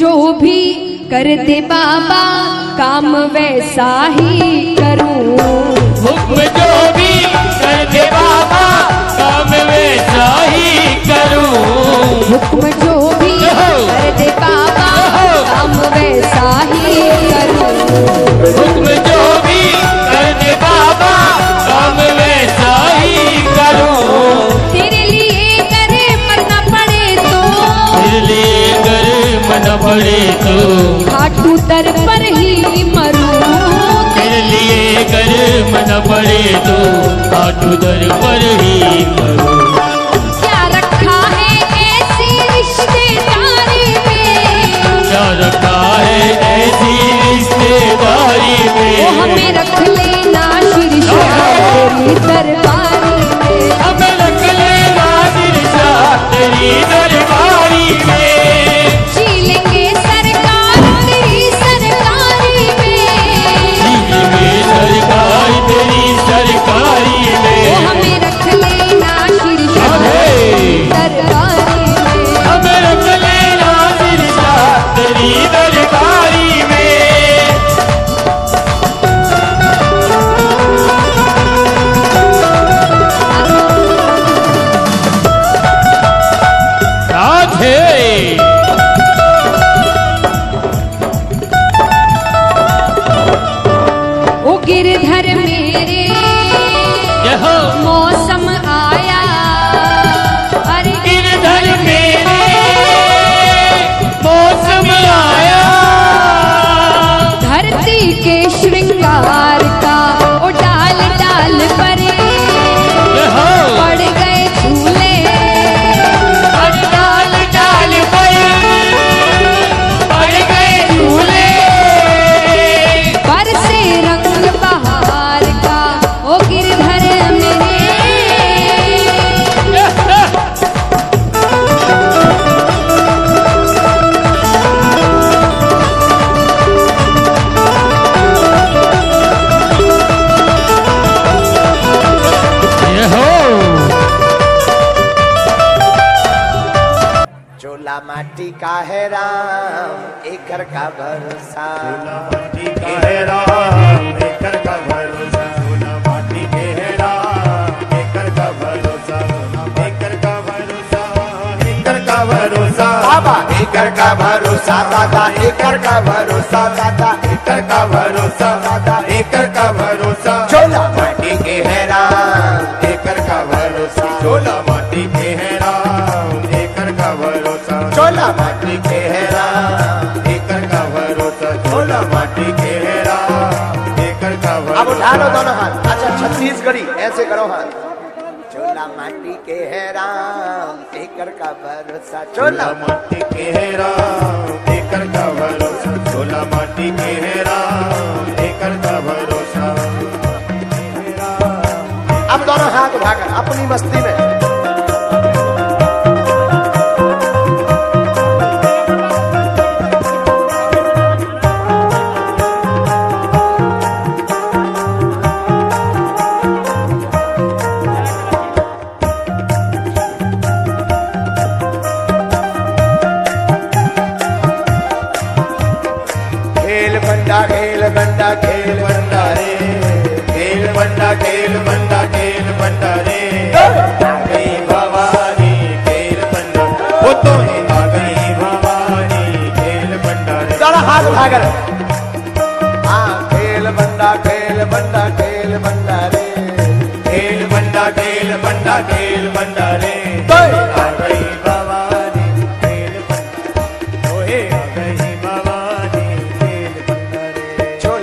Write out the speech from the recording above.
जो भी करते बाबा काम वैसा ही करूँ। हुक्म जो भी करते बाबा काम वैसा ही करूँ। हुक्म जो भी करते बाबा काम वैसा ही करूँ। पड़े तो खाटू दर पर ही मरूं। तेरे लिए अगर मन पड़े तो आटू दर पर ही करूँ क्या रखा है ऐसी रिश्तेदारी में? क्या रखा है ऐसी रिश्तेदारी वो में? हमें रख लेना शीर्षा तेरी दरबारी गिरधर मेरे। हो मौसम चोला माटी का है राम एक घर का भरोसा माटी के है राम एकर का भरोसा माटी के है राम एकर का भरोसा एकर का भरोसा एकर का भरोसा बाबा एकर का भरोसा दादा एकर का भरोसा दादा एकर का भरोसा दादा एकर का भरोसा चोला माटी के है राम एकर का भरोसा चोला अब भरोसा उठा लो दोनों हाथ। अच्छा छत्तीसगढ़ी ऐसे करो हाथ। चोला माटी के है राम एकर का भरोसा। चोला। चोला माटी के है राम एकर का भरोसा। चोला माटी के है राम एकर का भरोसा। अब दोनों हाथ उठाकर अपनी मस्ती में। बंडा खेल बंडा खेल बंडा रे। खेल बंडा खेल बंडा खेल बंडा रे। गई भवानी खेल बंडा। वो तो गई भवानी खेल बंडा रे। दोनों हाथ उठाकर हाँ खेल बंडा खेल बंडा खेल बंडा रे। खेल बंडा खेल बंडा खेल बंडा रे।